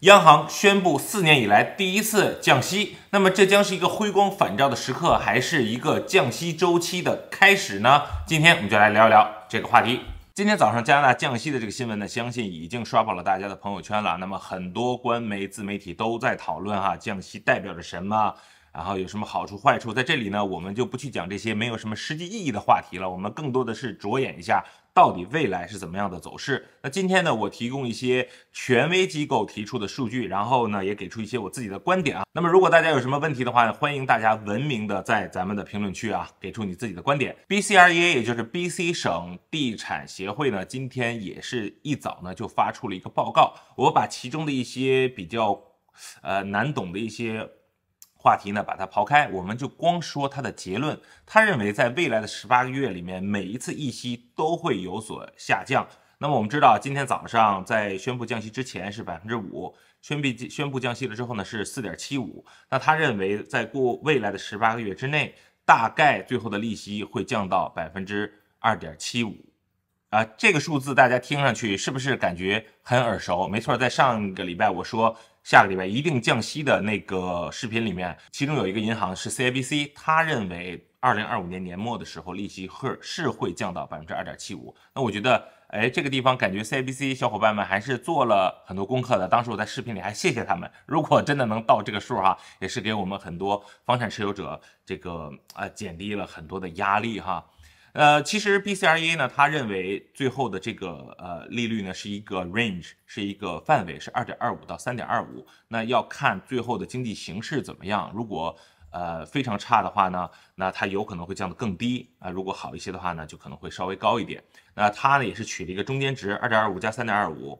央行宣布四年以来第一次降息，那么这将是一个辉光返照的时刻，还是一个降息周期的开始呢？今天我们就来聊一聊这个话题。今天早上加拿大降息的这个新闻呢，相信已经刷爆了大家的朋友圈了。那么很多官媒、自媒体都在讨论哈，降息代表着什么，然后有什么好处、坏处。在这里呢，我们就不去讲这些没有什么实际意义的话题了，我们更多的是着眼一下。到底未来是怎么样的走势？那今天呢，我提供一些权威机构提出的数据，然后呢，也给出一些我自己的观点啊。那么，如果大家有什么问题的话，欢迎大家文明的在咱们的评论区啊，给出你自己的观点。BCREA，也就是 BC 省地产协会呢，今天也是一早呢就发出了一个报告，我把其中的一些比较呃难懂的一些。话题呢，把它抛开，我们就光说它的结论。他认为，在未来的十八个月里面，每一次议息都会有所下降。那么我们知道，今天早上在宣布降息之前是百分之五，宣布宣布降息了之后呢是四点七五。那他认为，在过未来的十八个月之内，大概最后的利息会降到百分之二点七五。啊，这个数字大家听上去是不是感觉很耳熟？没错，在上个礼拜我说。下个礼拜一定降息的那个视频里面，其中有一个银行是 CIBC，他认为二零二五年年末的时候利息会是会降到百分之二点七五。那我觉得，哎，这个地方感觉 CIBC 小伙伴们还是做了很多功课的。当时我在视频里还谢谢他们，如果真的能到这个数哈，也是给我们很多房产持有者这个啊减低了很多的压力哈。呃，其实 B C R E A 呢，他认为最后的这个呃利率呢是一个 range，是一个范围，是二点二五到三点二五。那要看最后的经济形势怎么样。如果呃非常差的话呢，那它有可能会降得更低啊。如果好一些的话呢，就可能会稍微高一点。那它呢也是取了一个中间值，二点二五加三点二五，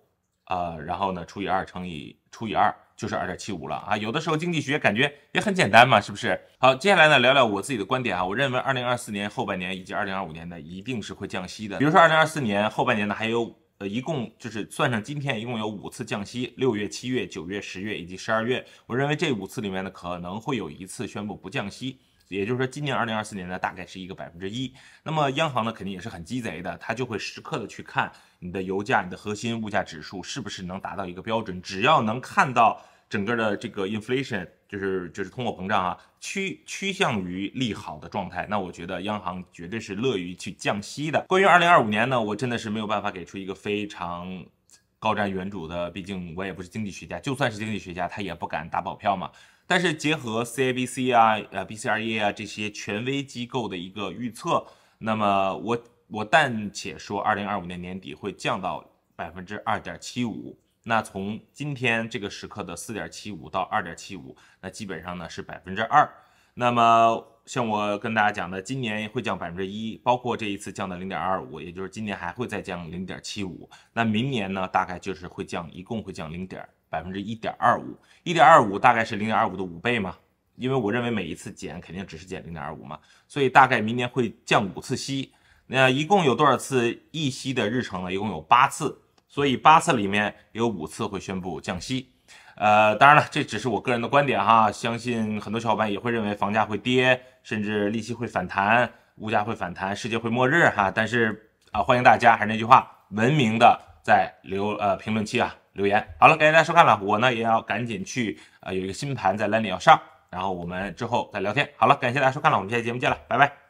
呃，然后呢除以二乘以除以二。就是二点七五了啊！有的时候经济学感觉也很简单嘛，是不是？好，接下来呢聊聊我自己的观点啊。我认为二零二四年后半年以及二零二五年呢一定是会降息的。比如说二零二四年后半年呢还有呃一共就是算上今天一共有五次降息，六月、七月、九月、十月以及十二月。我认为这五次里面呢可能会有一次宣布不降息。也就是说，今年二零二四年呢，大概是一个百分之一。那么央行呢，肯定也是很鸡贼的，它就会时刻的去看你的油价、你的核心物价指数是不是能达到一个标准。只要能看到整个的这个 inflation，就是就是通货膨胀啊，趋趋向于利好的状态，那我觉得央行绝对是乐于去降息的。关于二零二五年呢，我真的是没有办法给出一个非常高瞻远瞩的，毕竟我也不是经济学家，就算是经济学家，他也不敢打保票嘛。但是结合 CIBC 啊、呃 BCRA 啊这些权威机构的一个预测，那么我我暂且说，二零二五年年底会降到百分之二点七五。那从今天这个时刻的四点七五到二点七五，那基本上呢是百分之二。那么像我跟大家讲的，今年会降百分之一，包括这一次降到零点二五，也就是今年还会再降零点七五。那明年呢，大概就是会降，一共会降零点。百分之一点二五，一点二五大概是零点二五的五倍嘛？因为我认为每一次减肯定只是减零点二五嘛，所以大概明年会降五次息。那一共有多少次议息的日程呢？一共有八次，所以八次里面有五次会宣布降息。呃，当然了，这只是我个人的观点哈，相信很多小伙伴也会认为房价会跌，甚至利息会反弹，物价会反弹，世界会末日哈。但是啊，欢迎大家还是那句话，文明的在留呃评论区啊。留言好了，感谢大家收看了，我呢也要赶紧去呃有一个新盘在兰里要上，然后我们之后再聊天。好了，感谢大家收看了，我们下期节目见了，拜拜。